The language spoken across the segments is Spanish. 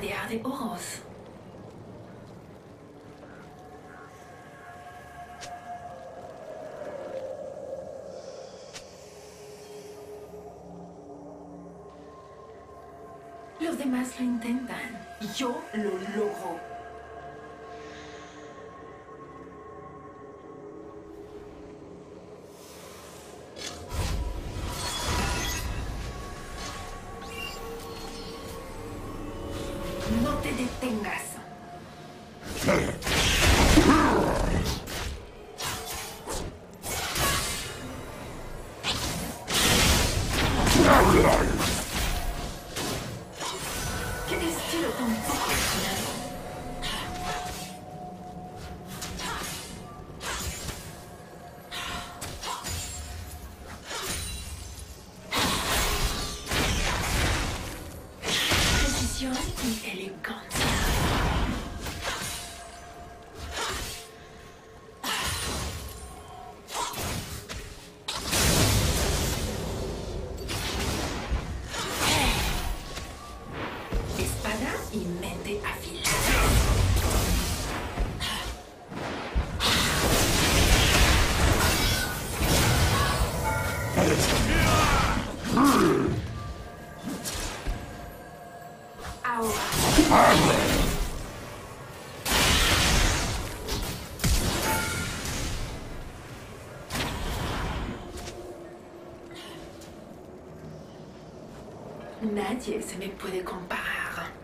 de ojos. Los demás lo intentan. Yo lo logro. Nadie se me puede comparar.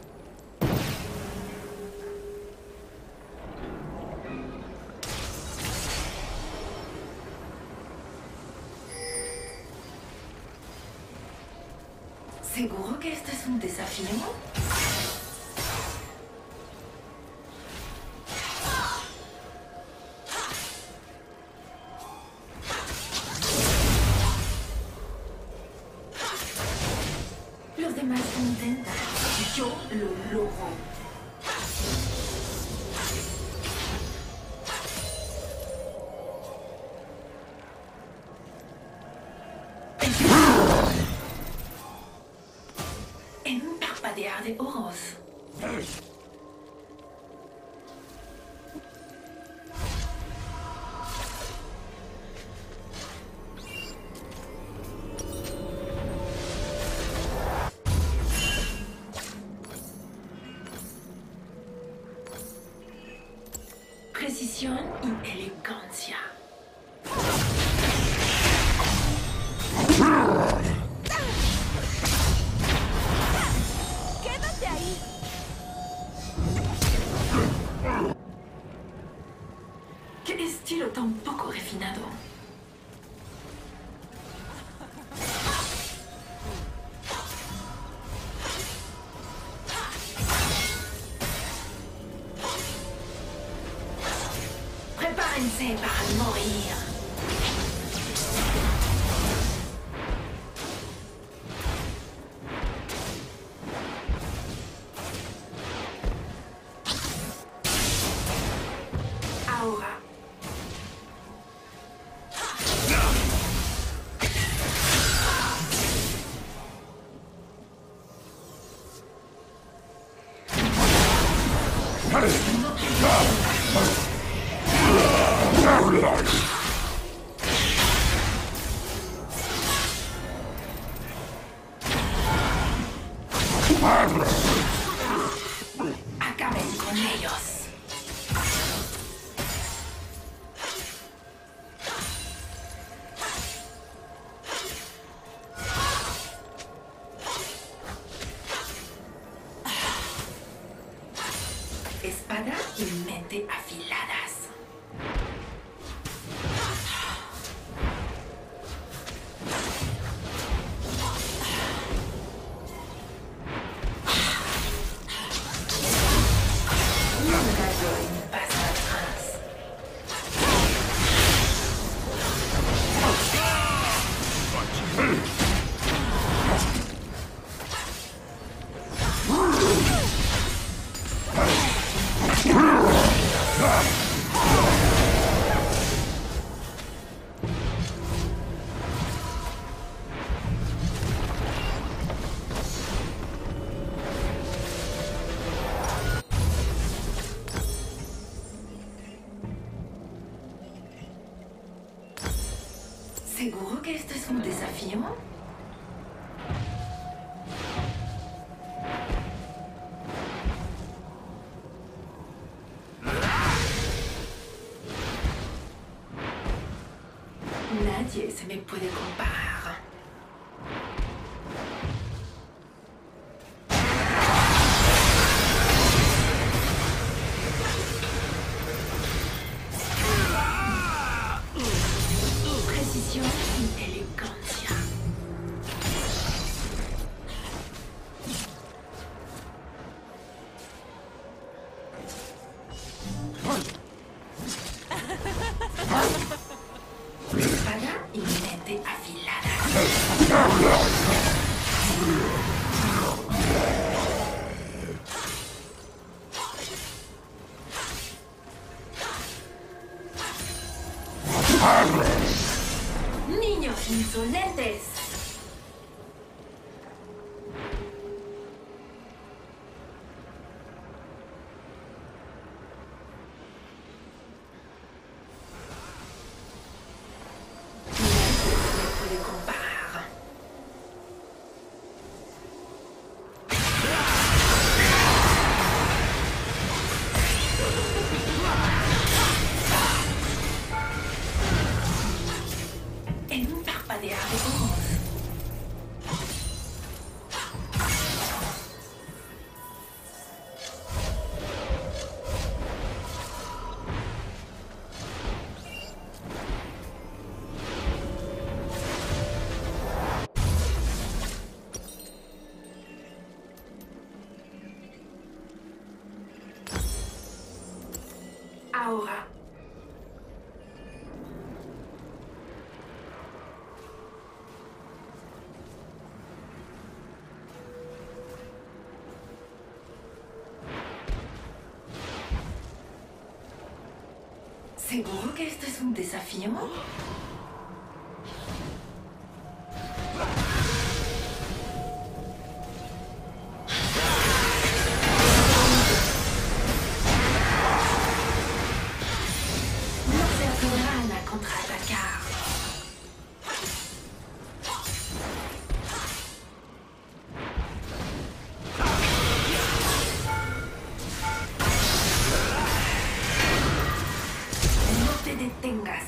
¿Seguro que esto es un desafío? Parpadear de году ellos. ¿Seguro que esto es un desafío? this. ¿Seguro que esto es un desafío? Detengas.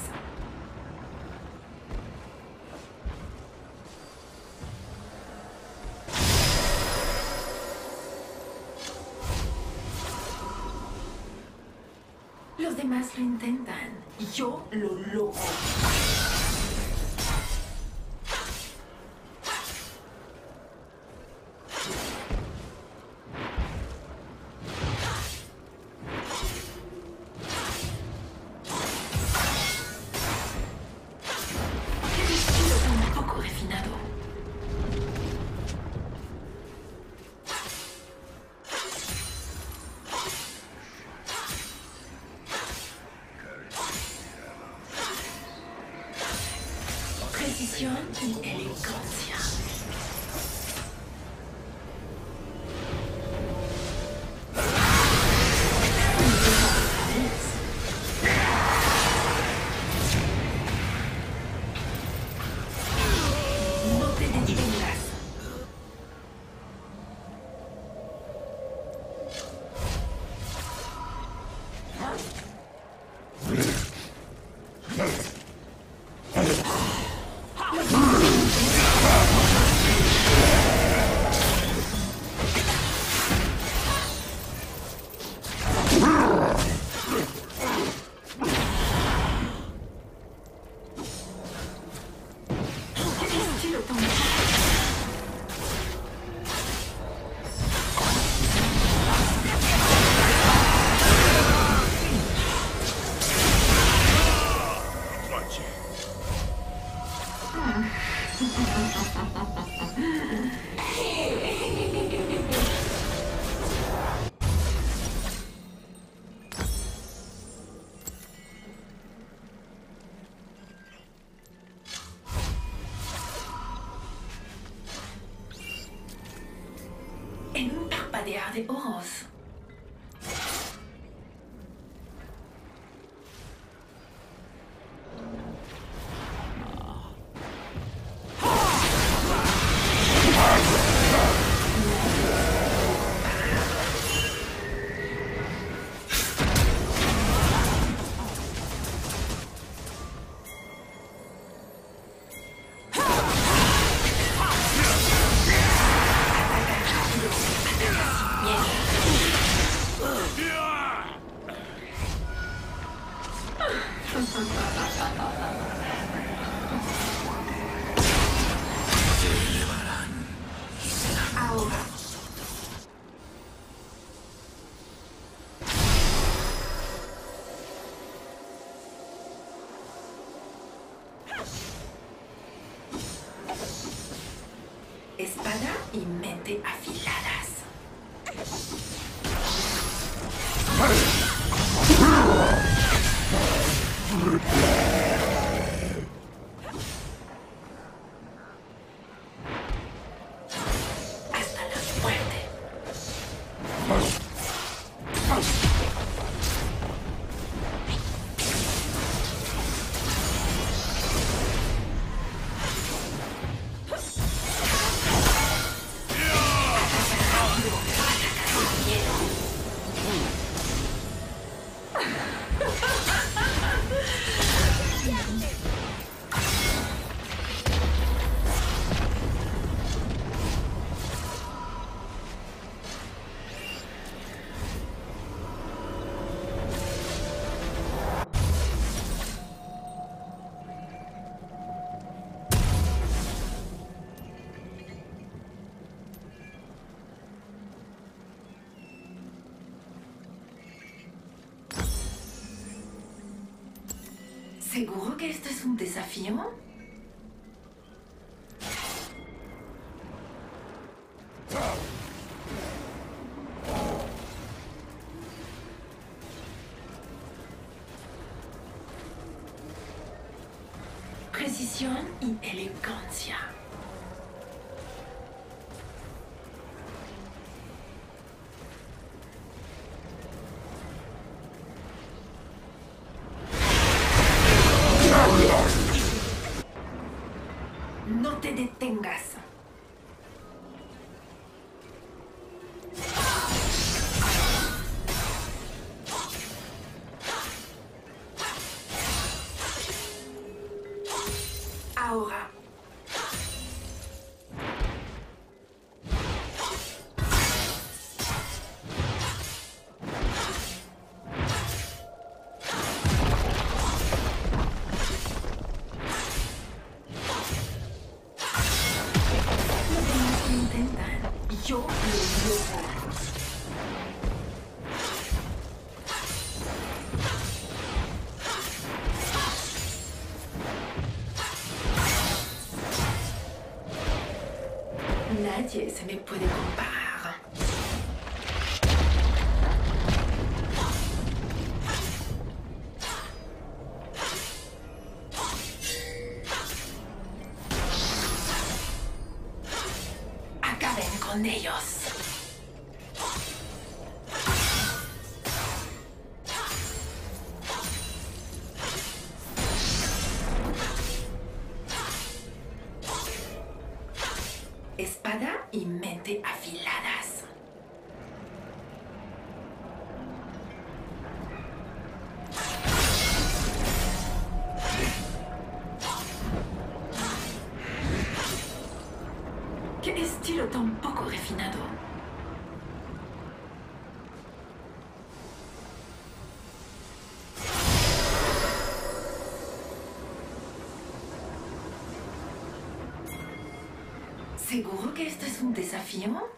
Los demás lo intentan. Yo lo logro. Un parpadear de Hey! ¿Seguro que esto es un me puede comparar. Acaben con ellos. ¡Qué estilo tan poco refinado! ¿Seguro que esto es un desafío?